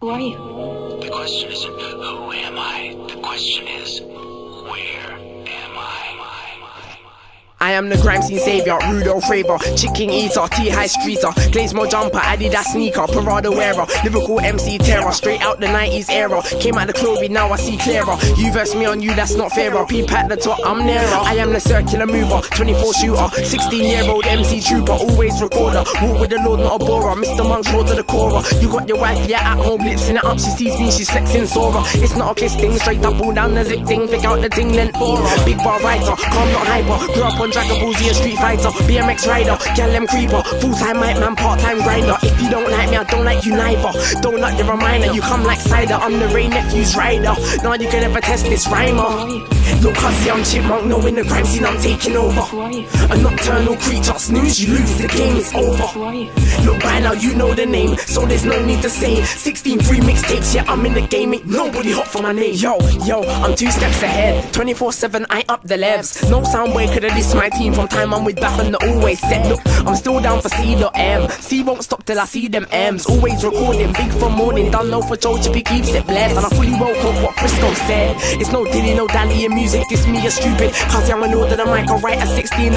Who are you? The question isn't who am I? The question is I am the grime scene savior, Rudolph Raver, Chicken eater, T-High streeter, Glazemo jumper, Adidas sneaker, Prada wearer, Liverpool MC terror, straight out the 90s era. Came out the clothing, now I see clearer. You verse me on you, that's not fairer. Peep at the top, I'm nearer. I am the circular mover, 24 shooter, 16 year old MC trooper, always recorder. Walk with the Lord, not a borer. Mr. Monk's raw to the core. You got your wife, yeah, at home, blitzing it up. She sees me, she's flexing sora. It's not a kiss thing, straight up, all down the zip thing. Pick out the thing, then aura. Big bar writer, calm, not hyper. Grew up on Z, a street fighter, BMX rider, gal them creeper, full time mic man, part time grinder. If you don't like me, I don't like you neither. Don't like the reminder, you come like cider. I'm the Wray nephew's rider. Now you can never test this rhymer. Look, I see I'm chipmunk, knowing the grime scene I'm taking over. Who are you? A nocturnal creature, snooze, you lose, the game is over. Look, by now you know the name, so there's no need to say. 16 free mixtapes, yeah, I'm in the game, ain't nobody hot for my name. Yo, yo, I'm two steps ahead. 24 7, I up the levs. No sound boy could have dissed my team from time I'm with back on the always set. Look, I'm still down for C.M. C won't stop till I see them M's. Always recording, big from morning, done low for Joe Chippy keeps it blessed. And I fully woke up what Frisco said. It's no dilly, no dally in music, this me a stupid. Cause young and older than Michael, right at 16.